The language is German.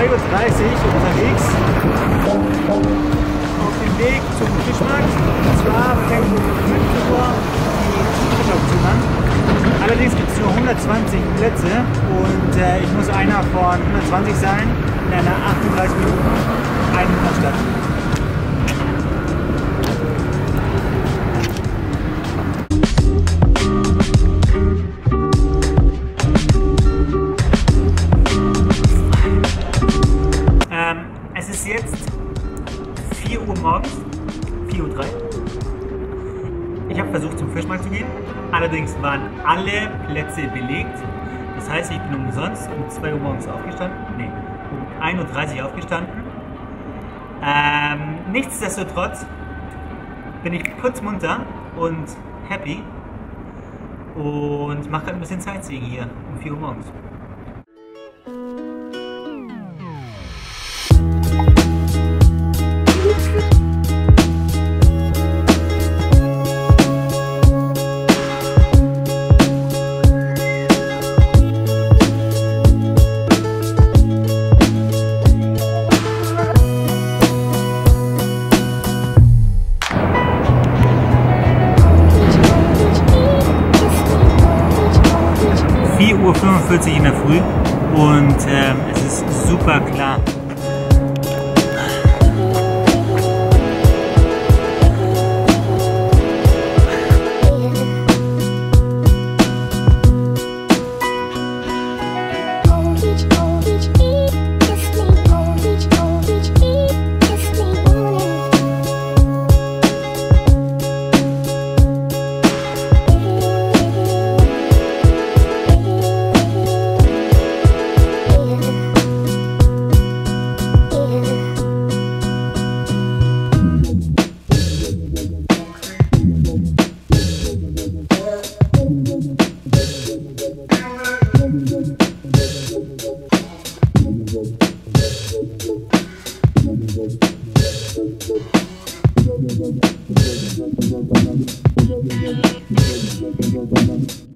2.30 Uhr unterwegs auf dem Weg zum Fischmarkt. Und zwar fängt um 15 Uhr die Fischauktion an. Allerdings gibt es nur 120 Plätze und äh, ich muss einer von 120 sein in einer 38 Minuten 4 Uhr morgens, 4.03 Uhr. Ich habe versucht zum Fischmarkt zu gehen, allerdings waren alle Plätze belegt. Das heißt, ich bin umsonst um 2 Uhr morgens aufgestanden, nee, um 1.30 Uhr aufgestanden. Ähm, nichtsdestotrotz bin ich putzmunter und happy und mache gerade ein bisschen Sightseeing hier um 4 Uhr morgens. Uhr 45 in der Früh und ähm, es ist super klar. Thank you.